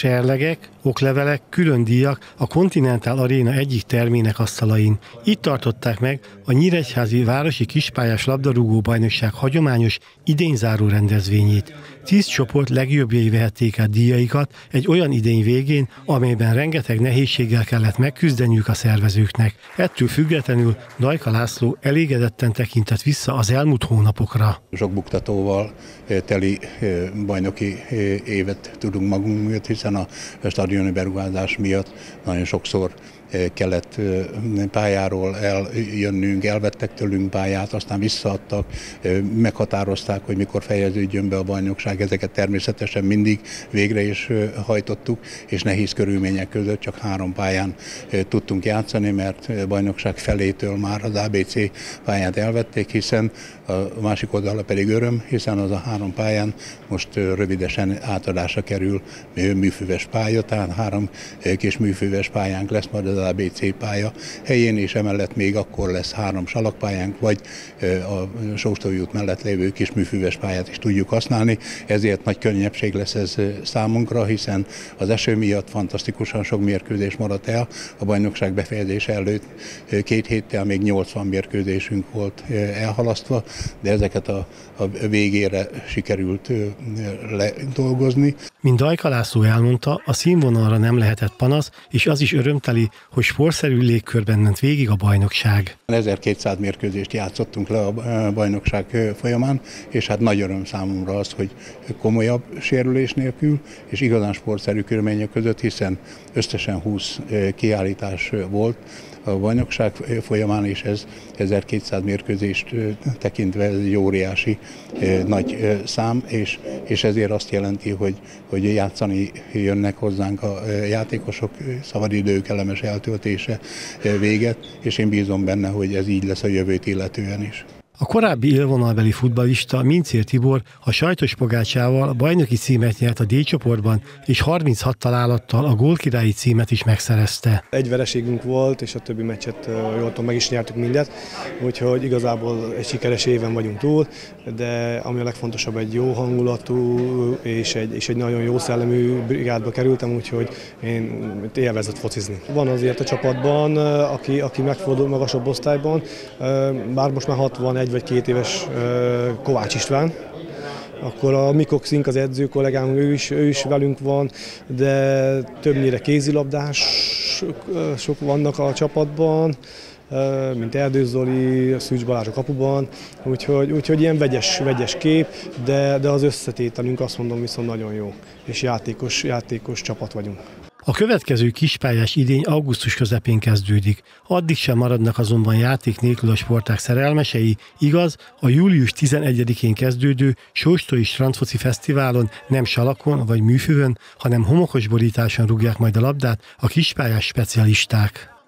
serlegek, oklevelek, külön díjak a Continental Arena egyik termének asztalain. Itt tartották meg a Nyíregyházi Városi Kispályás Labdarúgó Bajnokság hagyományos idényzáró rendezvényét. Tíz csoport legjobbjai vehették át díjaikat egy olyan idény végén, amelyben rengeteg nehézséggel kellett megküzdeniük a szervezőknek. Ettől függetlenül Dajka László elégedetten tekintett vissza az elmúlt hónapokra. Sok buktatóval teli bajnoki évet tudunk magunk mögött, hiszen a stadioni beruházás miatt nagyon sokszor kellett pályáról eljönnünk, elvettek tőlünk pályát, aztán visszaadtak, meghatározták, hogy mikor fejeződjön be a bajnokság. Ezeket természetesen mindig végre is hajtottuk, és nehéz körülmények között csak három pályán tudtunk játszani, mert bajnokság felétől már az ABC pályát elvették, hiszen a másik oldalra pedig öröm, hiszen az a három pályán most rövidesen átadásra kerül műfüves pálya, tehát három kis műfüves pályánk lesz majd az ABC pálya helyén, és emellett még akkor lesz három salakpályánk, vagy a Sóstói út mellett lévő kis műfüves pályát is tudjuk használni, ezért nagy könnyebbség lesz ez számunkra, hiszen az eső miatt fantasztikusan sok mérkőzés maradt el, a bajnokság befejezése előtt két héttel még 80 mérkőzésünk volt elhalasztva, de ezeket a, a végére sikerült ledolgozni. Mint Dajka László elmondta, a színvonalra nem lehetett panasz, és az is örömteli, hogy sportszerű légkörben ment végig a bajnokság. 1200 mérkőzést játszottunk le a bajnokság folyamán, és hát nagy öröm számomra az, hogy komolyabb sérülés nélkül, és igazán sportszerű körülmények között, hiszen összesen 20 kiállítás volt, a bajnokság folyamán, és ez 1200 mérkőzést tekintve ez egy óriási nagy szám, és, és ezért azt jelenti, hogy, hogy játszani jönnek hozzánk a játékosok, szabadidő kellemes eltöltése véget, és én bízom benne, hogy ez így lesz a jövőt illetően is. A korábbi élvonalbeli futbalista Mincér Tibor a sajtos pogácsával a bajnoki címet nyert a D csoportban, és 36 találattal a gólkirályi címet is megszerezte. Egy vereségünk volt, és a többi meccset jól tudom, meg is nyertük mindet, úgyhogy igazából egy sikeres éven vagyunk túl, de ami a legfontosabb, egy jó hangulatú és egy, és egy nagyon jó szellemű brigádba kerültem, úgyhogy én élvezett focizni. Van azért a csapatban, aki, aki megfordul magasabb osztályban, bár most már 61 egy vagy két éves Kovács István, akkor a Mikok Szink az edző kollégám, ő is, ő is velünk van, de többnyire kézilabdások vannak a csapatban, mint Erdős Zoli, Szűcs Balázs a kapuban, úgyhogy, úgyhogy ilyen vegyes, vegyes kép, de, de az összetételünk azt mondom viszont nagyon jó, és játékos, játékos csapat vagyunk. A következő kispályás idény augusztus közepén kezdődik. Addig sem maradnak azonban játék nélkül a sporták szerelmesei, igaz, a július 11-én kezdődő Sóstói Strandfoci Fesztiválon nem salakon vagy műfőn, hanem homokos borításon rúgják majd a labdát a kispályás specialisták.